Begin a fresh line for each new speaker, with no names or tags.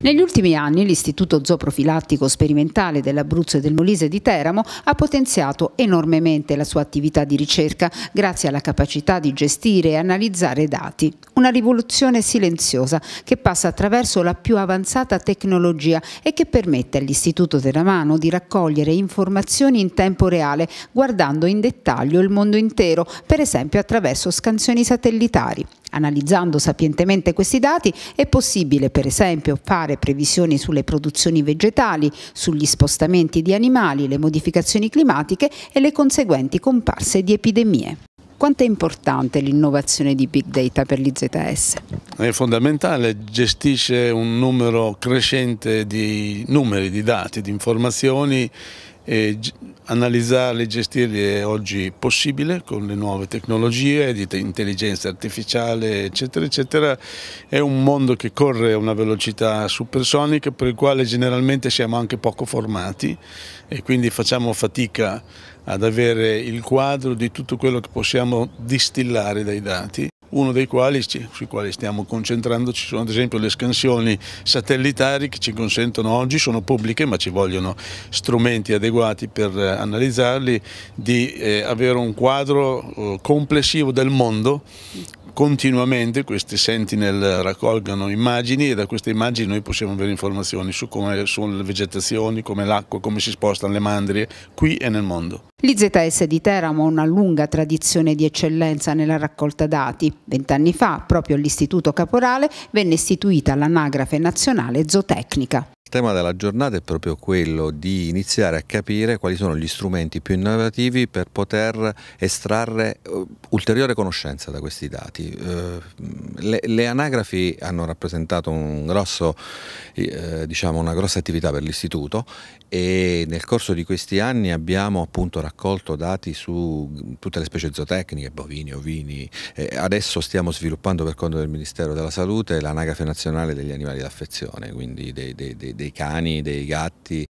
Negli ultimi anni l'Istituto Zooprofilattico Sperimentale dell'Abruzzo e del Molise di Teramo ha potenziato enormemente la sua attività di ricerca grazie alla capacità di gestire e analizzare dati. Una rivoluzione silenziosa che passa attraverso la più avanzata tecnologia e che permette all'Istituto Teramano di raccogliere informazioni in tempo reale guardando in dettaglio il mondo intero, per esempio attraverso scansioni satellitari. Analizzando sapientemente questi dati è possibile per esempio fare previsioni sulle produzioni vegetali, sugli spostamenti di animali, le modificazioni climatiche e le conseguenti comparse di epidemie. Quanto è importante l'innovazione di Big Data per l'IZS?
È fondamentale, gestisce un numero crescente di numeri, di dati, di informazioni e analizzarli e gestirli è oggi possibile con le nuove tecnologie di intelligenza artificiale eccetera eccetera. È un mondo che corre a una velocità supersonica per il quale generalmente siamo anche poco formati e quindi facciamo fatica ad avere il quadro di tutto quello che possiamo distillare dai dati uno dei quali, sui quali stiamo concentrandoci sono ad esempio le scansioni satellitari che ci consentono oggi, sono pubbliche ma ci vogliono strumenti adeguati per eh, analizzarli, di eh, avere un quadro eh, complessivo del mondo continuamente questi sentinel raccolgono immagini e da queste immagini noi possiamo avere informazioni su come sono le vegetazioni, come l'acqua, come si spostano le mandrie qui e nel mondo.
L'IZS di Teramo ha una lunga tradizione di eccellenza nella raccolta dati. Vent'anni fa, proprio all'Istituto Caporale, venne istituita l'Anagrafe Nazionale Zootecnica.
Il tema della giornata è proprio quello di iniziare a capire quali sono gli strumenti più innovativi per poter estrarre uh, ulteriore conoscenza da questi dati. Uh, le, le, anagrafi hanno rappresentato un grosso, uh, diciamo una grossa attività per l'istituto e nel corso di questi anni abbiamo appunto raccolto dati su tutte le specie zootecniche, bovini, ovini. Adesso stiamo sviluppando per conto del Ministero della Salute l'anagrafe nazionale degli animali d'affezione, quindi dei, dei, dei dei cani, dei gatti